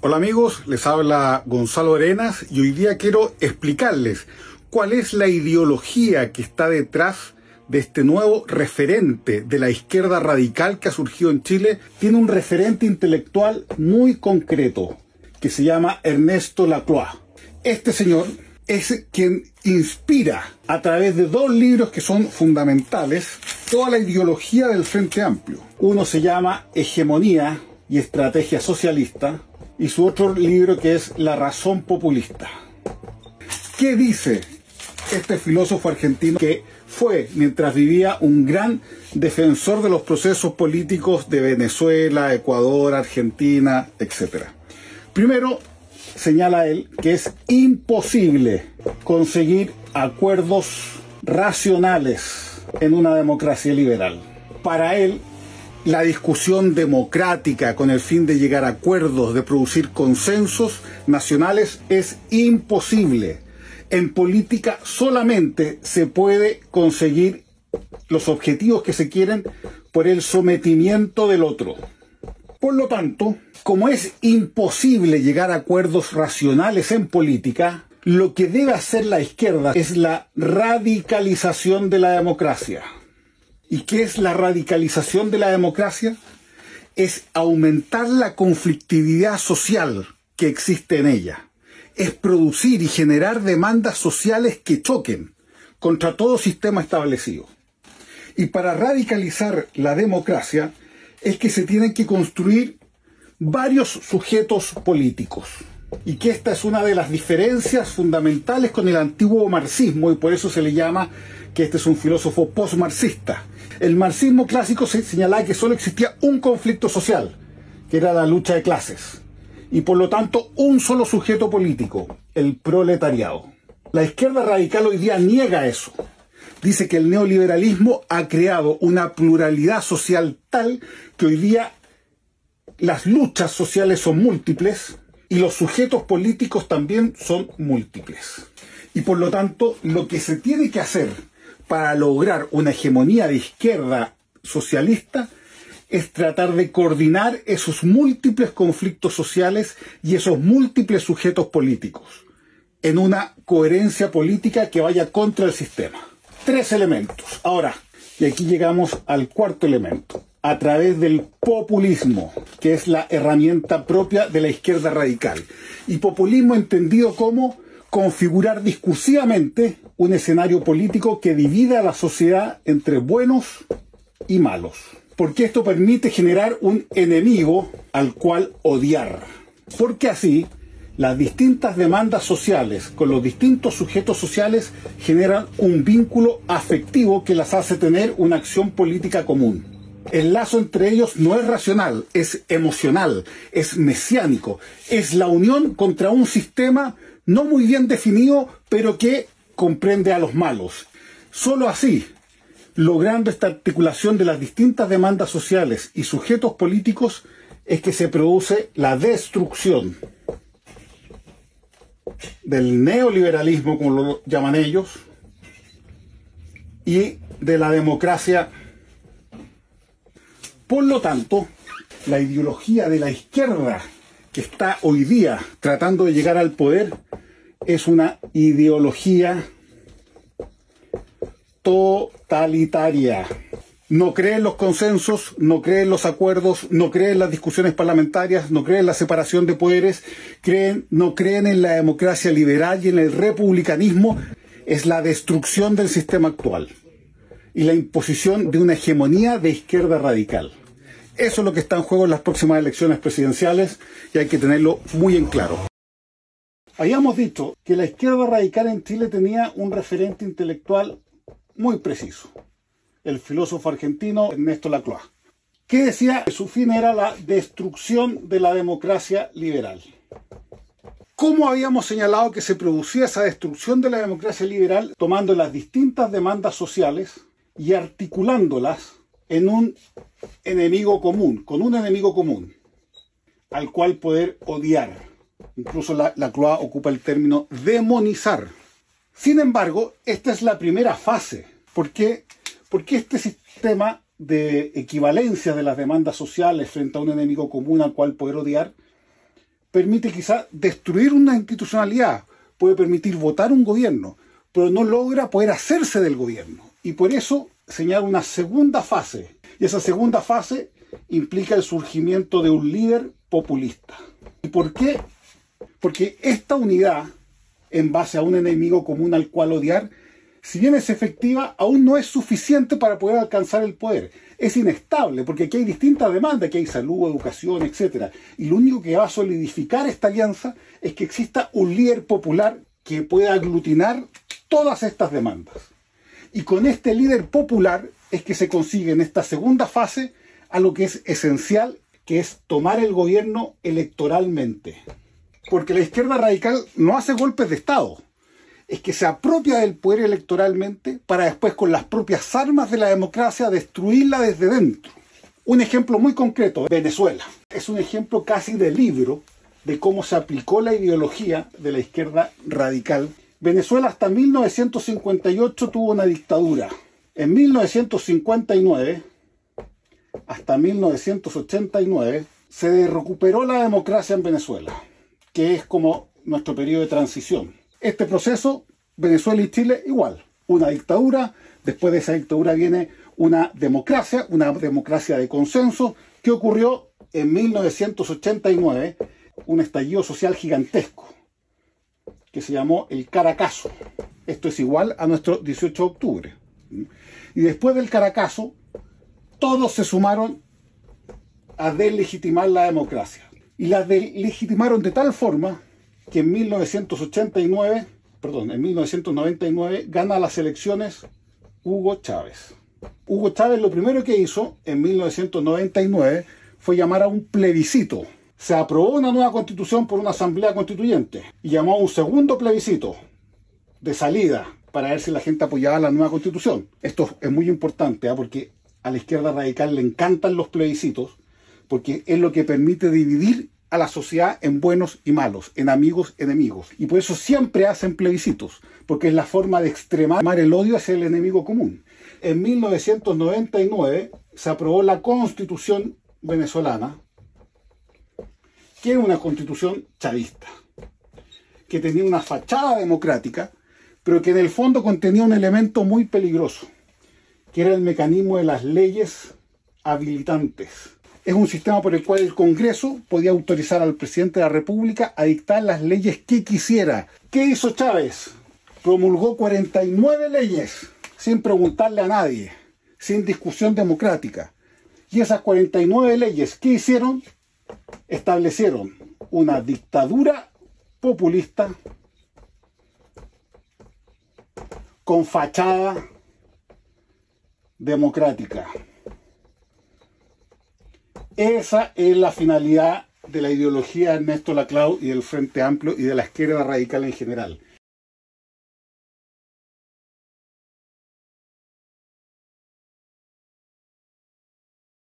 Hola amigos, les habla Gonzalo Arenas y hoy día quiero explicarles cuál es la ideología que está detrás de este nuevo referente de la izquierda radical que ha surgido en Chile. Tiene un referente intelectual muy concreto que se llama Ernesto Lacroix. Este señor es quien inspira a través de dos libros que son fundamentales toda la ideología del Frente Amplio. Uno se llama Hegemonía y Estrategia Socialista y su otro libro que es La Razón Populista. ¿Qué dice este filósofo argentino que fue, mientras vivía, un gran defensor de los procesos políticos de Venezuela, Ecuador, Argentina, etc. Primero, señala él que es imposible conseguir acuerdos racionales en una democracia liberal. Para él, la discusión democrática con el fin de llegar a acuerdos, de producir consensos nacionales es imposible. En política solamente se puede conseguir los objetivos que se quieren por el sometimiento del otro. Por lo tanto, como es imposible llegar a acuerdos racionales en política, lo que debe hacer la izquierda es la radicalización de la democracia. ¿Y qué es la radicalización de la democracia? Es aumentar la conflictividad social que existe en ella. Es producir y generar demandas sociales que choquen contra todo sistema establecido. Y para radicalizar la democracia es que se tienen que construir varios sujetos políticos. Y que esta es una de las diferencias fundamentales con el antiguo marxismo y por eso se le llama que este es un filósofo postmarxista. El marxismo clásico se señalaba que solo existía un conflicto social, que era la lucha de clases, y por lo tanto un solo sujeto político, el proletariado. La izquierda radical hoy día niega eso dice que el neoliberalismo ha creado una pluralidad social tal que hoy día las luchas sociales son múltiples y los sujetos políticos también son múltiples. Y por lo tanto, lo que se tiene que hacer para lograr una hegemonía de izquierda socialista es tratar de coordinar esos múltiples conflictos sociales y esos múltiples sujetos políticos en una coherencia política que vaya contra el sistema tres elementos. Ahora, y aquí llegamos al cuarto elemento, a través del populismo, que es la herramienta propia de la izquierda radical. Y populismo entendido como configurar discursivamente un escenario político que divida a la sociedad entre buenos y malos. Porque esto permite generar un enemigo al cual odiar. Porque así las distintas demandas sociales con los distintos sujetos sociales generan un vínculo afectivo que las hace tener una acción política común. El lazo entre ellos no es racional, es emocional, es mesiánico, es la unión contra un sistema no muy bien definido, pero que comprende a los malos. Solo así, logrando esta articulación de las distintas demandas sociales y sujetos políticos, es que se produce la destrucción del neoliberalismo, como lo llaman ellos, y de la democracia. Por lo tanto, la ideología de la izquierda que está hoy día tratando de llegar al poder es una ideología totalitaria. No cree en los consensos, no cree en los acuerdos, no cree en las discusiones parlamentarias, no cree en la separación de poderes, creen, no creen en la democracia liberal y en el republicanismo, es la destrucción del sistema actual y la imposición de una hegemonía de izquierda radical. Eso es lo que está en juego en las próximas elecciones presidenciales y hay que tenerlo muy en claro. Habíamos dicho que la izquierda radical en Chile tenía un referente intelectual muy preciso el filósofo argentino Ernesto Lacroix, que decía que su fin era la destrucción de la democracia liberal. ¿Cómo habíamos señalado que se producía esa destrucción de la democracia liberal tomando las distintas demandas sociales y articulándolas en un enemigo común, con un enemigo común, al cual poder odiar? Incluso la, Lacroix ocupa el término demonizar. Sin embargo, esta es la primera fase, porque porque este sistema de equivalencia de las demandas sociales frente a un enemigo común al cual poder odiar permite quizá destruir una institucionalidad, puede permitir votar un gobierno, pero no logra poder hacerse del gobierno. Y por eso señala una segunda fase. Y esa segunda fase implica el surgimiento de un líder populista. ¿Y por qué? Porque esta unidad, en base a un enemigo común al cual odiar, si bien es efectiva, aún no es suficiente para poder alcanzar el poder. Es inestable, porque aquí hay distintas demandas, aquí hay salud, educación, etc. Y lo único que va a solidificar esta alianza es que exista un líder popular que pueda aglutinar todas estas demandas. Y con este líder popular es que se consigue en esta segunda fase a lo que es esencial, que es tomar el gobierno electoralmente. Porque la izquierda radical no hace golpes de Estado, es que se apropia del poder electoralmente para después con las propias armas de la democracia destruirla desde dentro. Un ejemplo muy concreto, Venezuela. Es un ejemplo casi de libro de cómo se aplicó la ideología de la izquierda radical. Venezuela hasta 1958 tuvo una dictadura. En 1959 hasta 1989 se recuperó la democracia en Venezuela, que es como nuestro periodo de transición. Este proceso, Venezuela y Chile igual, una dictadura, después de esa dictadura viene una democracia, una democracia de consenso, que ocurrió en 1989, un estallido social gigantesco, que se llamó el Caracazo. Esto es igual a nuestro 18 de octubre. Y después del Caracazo, todos se sumaron a delegitimar la democracia. Y la delegitimaron de tal forma que en 1989, perdón, en 1999 gana las elecciones Hugo Chávez. Hugo Chávez lo primero que hizo en 1999 fue llamar a un plebiscito. Se aprobó una nueva constitución por una asamblea constituyente y llamó a un segundo plebiscito de salida para ver si la gente apoyaba la nueva constitución. Esto es muy importante ¿ah? porque a la izquierda radical le encantan los plebiscitos porque es lo que permite dividir a la sociedad en buenos y malos, en amigos, enemigos. Y por eso siempre hacen plebiscitos, porque es la forma de extremar el odio hacia el enemigo común. En 1999 se aprobó la constitución venezolana, que una constitución chavista, que tenía una fachada democrática, pero que en el fondo contenía un elemento muy peligroso, que era el mecanismo de las leyes habilitantes es un sistema por el cual el Congreso podía autorizar al presidente de la República a dictar las leyes que quisiera. ¿Qué hizo Chávez? Promulgó 49 leyes sin preguntarle a nadie, sin discusión democrática. Y esas 49 leyes, ¿qué hicieron? Establecieron una dictadura populista con fachada democrática. Esa es la finalidad de la ideología de Ernesto Laclau y del Frente Amplio y de la izquierda radical en general.